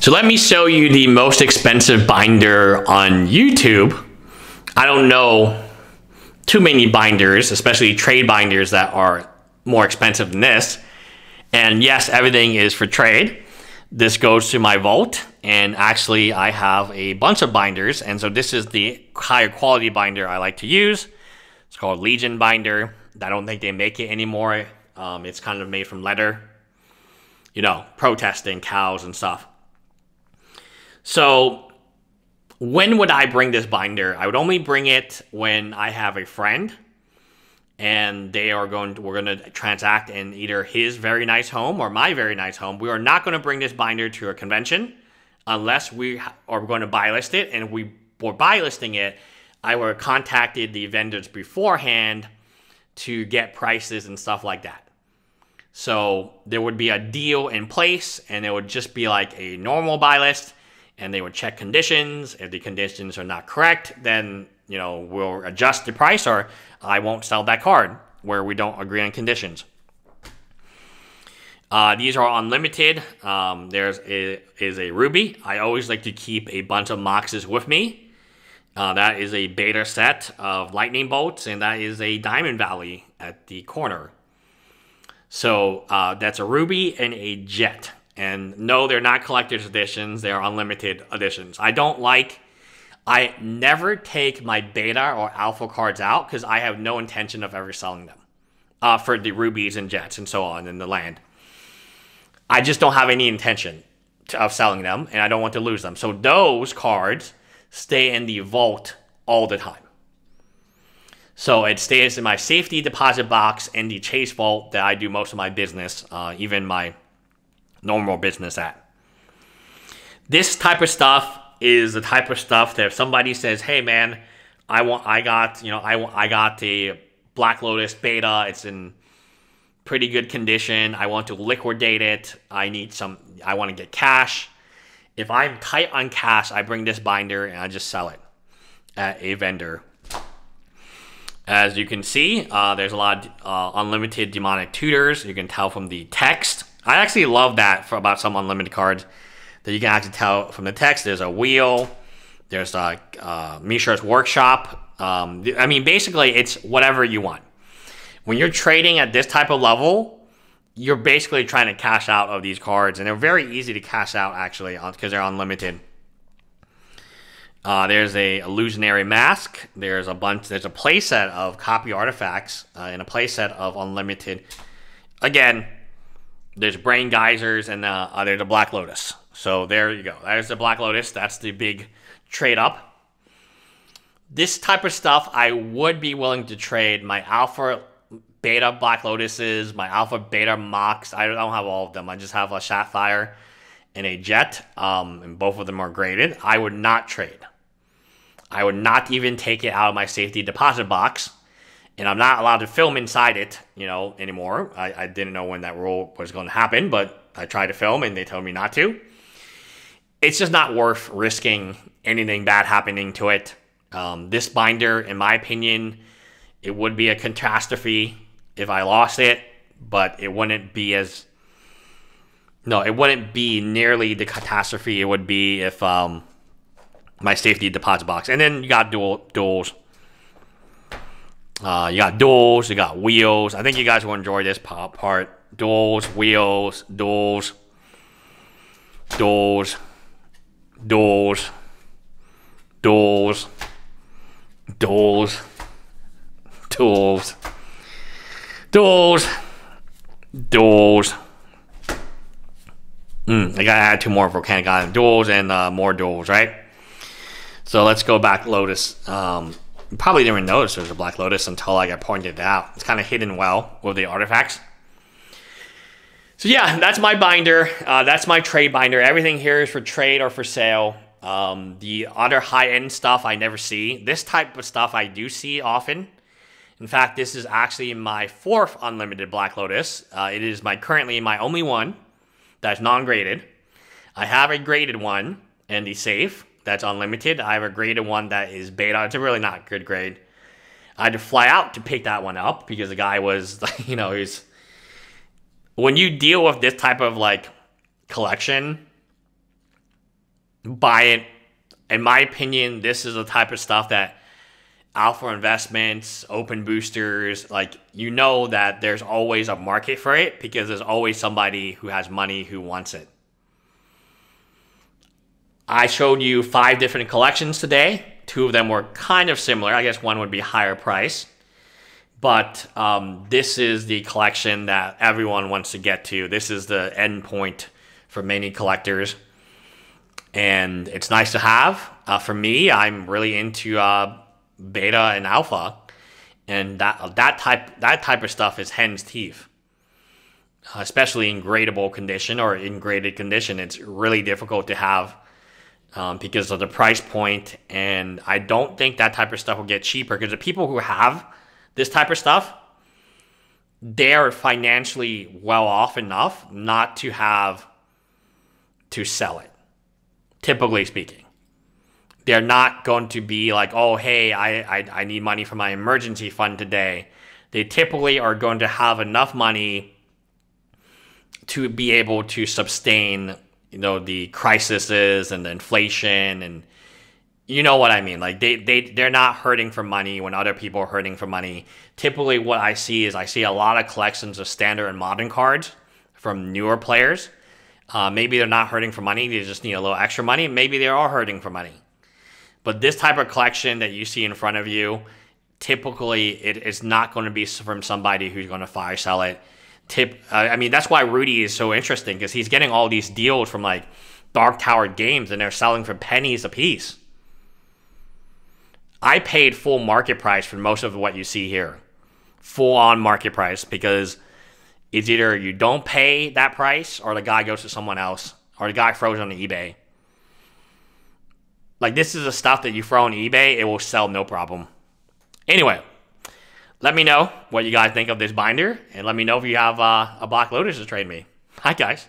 So let me show you the most expensive binder on YouTube. I don't know too many binders, especially trade binders that are more expensive than this. And yes, everything is for trade. This goes to my vault, and actually I have a bunch of binders, and so this is the higher quality binder I like to use. It's called Legion binder. I don't think they make it anymore. Um, it's kind of made from leather, you know, protesting cows and stuff. So when would I bring this binder? I would only bring it when I have a friend and they are going to, we're going to transact in either his very nice home or my very nice home. We are not going to bring this binder to a convention unless we are going to buy list it. And if we were buy listing it, I would have contacted the vendors beforehand to get prices and stuff like that. So there would be a deal in place and it would just be like a normal buy list and they would check conditions. If the conditions are not correct, then you know we'll adjust the price, or I won't sell that card where we don't agree on conditions. Uh, these are unlimited. Um, there's a, is a ruby. I always like to keep a bunch of moxes with me. Uh, that is a beta set of lightning bolts, and that is a diamond valley at the corner. So uh, that's a ruby and a jet. And no, they're not collector's editions, they're unlimited editions. I don't like, I never take my beta or alpha cards out because I have no intention of ever selling them uh, for the rubies and jets and so on in the land. I just don't have any intention to, of selling them and I don't want to lose them. So those cards stay in the vault all the time. So it stays in my safety deposit box in the chase vault that I do most of my business, uh, even my normal business at. This type of stuff is the type of stuff that if somebody says, "Hey, man, I want, I got, you know, I I got the Black Lotus beta. It's in pretty good condition. I want to liquidate it. I need some. I want to get cash. If I'm tight on cash, I bring this binder and I just sell it at a vendor. As you can see, uh, there's a lot of uh, unlimited demonic tutors. You can tell from the text I actually love that for about some unlimited cards that you can actually tell from the text. There's a wheel. There's a uh, Mishra's workshop. Um, I mean, basically, it's whatever you want. When you're trading at this type of level, you're basically trying to cash out of these cards, and they're very easy to cash out actually because they're unlimited. Uh, there's a illusionary mask. There's a bunch. There's a playset of copy artifacts uh, and a playset of unlimited. Again, there's Brain Geysers, and uh, uh, there's a Black Lotus. So there you go. There's the Black Lotus. That's the big trade up. This type of stuff, I would be willing to trade my Alpha Beta Black Lotuses, my Alpha Beta Mox. I don't have all of them. I just have a Sapphire and a Jet, um, and both of them are graded. I would not trade. I would not even take it out of my safety deposit box and I'm not allowed to film inside it, you know, anymore. I, I didn't know when that rule was going to happen, but I tried to film and they told me not to. It's just not worth risking anything bad happening to it. Um, this binder, in my opinion, it would be a catastrophe if I lost it, but it wouldn't be as no, it wouldn't be nearly the catastrophe it would be if um, my safety deposit box. And then you got dual duals uh, you got duals, you got wheels. I think you guys will enjoy this pop part. Duals, wheels, duals, duals, duals, duals, duals, duals, duals, duals. Mm, I gotta add two more volcanic island duals and uh, more duals, right? So let's go back Lotus. Um, probably didn't even notice there was a Black Lotus until I got pointed out. It's kind of hidden well with the artifacts. So yeah, that's my binder. Uh, that's my trade binder. Everything here is for trade or for sale. Um, the other high-end stuff I never see. This type of stuff I do see often. In fact, this is actually my fourth unlimited Black Lotus. Uh, it is my currently my only one that's non-graded. I have a graded one in the safe that's unlimited. I have a graded one that is beta. It's a really not good grade. I had to fly out to pick that one up because the guy was, you know, he's. When you deal with this type of like collection, buy it. In my opinion, this is the type of stuff that alpha investments, open boosters, like you know that there's always a market for it because there's always somebody who has money who wants it. I showed you five different collections today. Two of them were kind of similar. I guess one would be higher price. But um, this is the collection that everyone wants to get to. This is the end point for many collectors. And it's nice to have. Uh, for me, I'm really into uh, beta and alpha. And that, that, type, that type of stuff is hen's teeth especially in gradable condition or in graded condition, it's really difficult to have um, because of the price point. And I don't think that type of stuff will get cheaper because the people who have this type of stuff, they're financially well off enough not to have to sell it, typically speaking. They're not going to be like, oh, hey, I, I, I need money for my emergency fund today. They typically are going to have enough money to be able to sustain you know the crises and the inflation and you know what I mean. Like they they they're not hurting for money when other people are hurting for money. Typically, what I see is I see a lot of collections of standard and modern cards from newer players. Uh, maybe they're not hurting for money; they just need a little extra money. Maybe they are hurting for money. But this type of collection that you see in front of you, typically it is not going to be from somebody who's going to fire sell it tip. Uh, I mean, that's why Rudy is so interesting because he's getting all these deals from like Dark Tower Games and they're selling for pennies a piece. I paid full market price for most of what you see here, full on market price because it's either you don't pay that price or the guy goes to someone else or the guy throws on eBay. Like this is the stuff that you throw on eBay, it will sell no problem. Anyway, let me know what you guys think of this binder, and let me know if you have uh, a Black Lotus to trade me. Hi, guys.